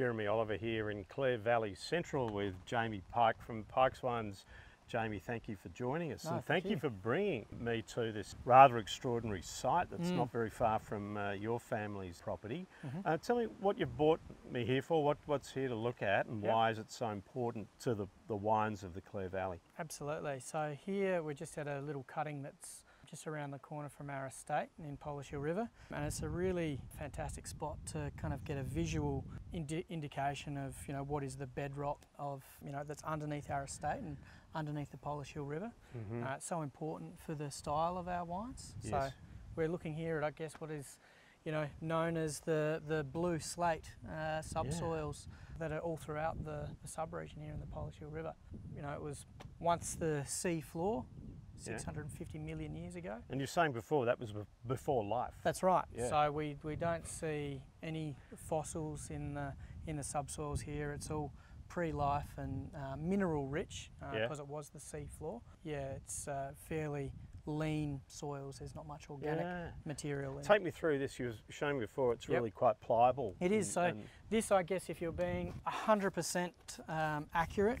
Jeremy Oliver here in Clare Valley Central with Jamie Pike from Pike's Wines. Jamie, thank you for joining us No, and thank thank you. you. for bringing me to this rather extraordinary site that's Mm. not very far from uh, your family's property. Mhm. Uh, tell me what you've brought me here for, what, what's here to look at and Yep. why is it so important to the, the wines of the Clare Valley? Absolutely. So here we're just at a little cutting that's just around the corner from our estate in Polish Hill River, and it's a really fantastic spot to kind of get a visual indi- indication of you know what is the bedrock of you know that's underneath our estate and underneath the Polish Hill River. Mhm. Uh, it's so important for the style of our wines. So we're looking here at I guess what is you know known as the the blue slate uh, subsoils that are all throughout the, the sub-region here in the Polish Hill River. You know, it was once the sea floor, Yeah. 650 million years ago. And you're saying before that was before life. That's right. Yeah. So we, we don't see any fossils in the in the subsoils here. It's all pre-life and uh, mineral rich Yeah. because it was the sea floor. Yeah, it's uh, fairly lean soils. There's not much organic Yeah. material in it. Take me through this. You were showing me before. It's Yep. really quite pliable. It is, and- so- and- This, I guess, if you're being 100% um, accurate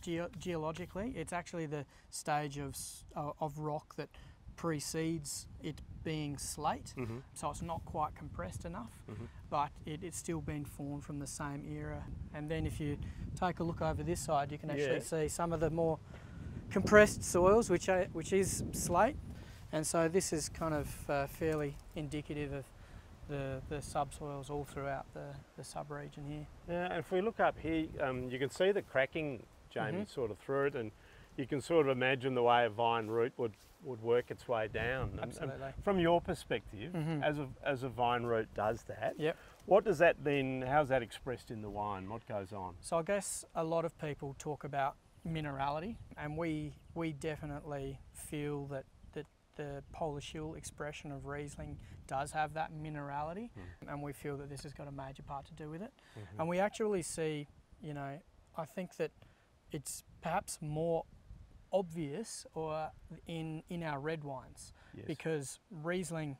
geo- geologically, it's actually the stage of, uh, of rock that precedes it being slate. Mhm. So it's not quite compressed enough, Mhm. but it, it's still been formed from the same era. And then if you take a look over this side, you can actually Yeah. see some of the more compressed soils, which are, which is slate. And so this is kind of uh, fairly indicative of the, the subsoils all throughout the, the sub-region here. Yeah, and if we look up here, um, you can see the cracking, Jamie, Mhm. sort of through it, and you can sort of imagine the way a vine root would, would work its way down. And- and Absolutely. from your perspective, Mhm. as, a, as a vine root does that, Yep. what does that then, how's that expressed in the wine? What goes on? So I guess a lot of people talk about minerality, and we we definitely feel that that the Polish Hill expression of Riesling does have that minerality, and we feel that this has got a major part to do with it. Mhm. And we actually see, you know, I think that it's perhaps more obvious or in in our red wines Yes. because Riesling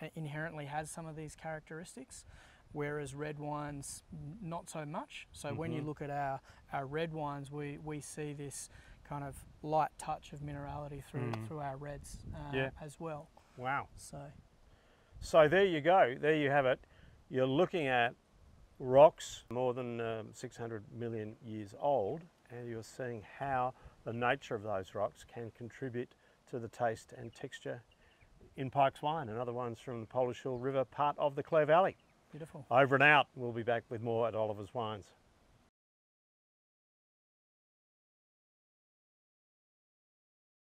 uh, inherently has some of these characteristics, whereas red wines not so much. So when you Mhm. look at our, our red wines, we, we see this kind of light touch of minerality through Mm. through our reds uh, Yeah. as well. Wow. So So there you go. There you have it. You're looking at rocks more than um, 600 million years old, and you're seeing how the nature of those rocks can contribute to the taste and texture in Pike's wine and other ones from the Polish Hill River, part of the Clare Valley. beautiful. Over and out. We'll be back with more at Oliver's Wines.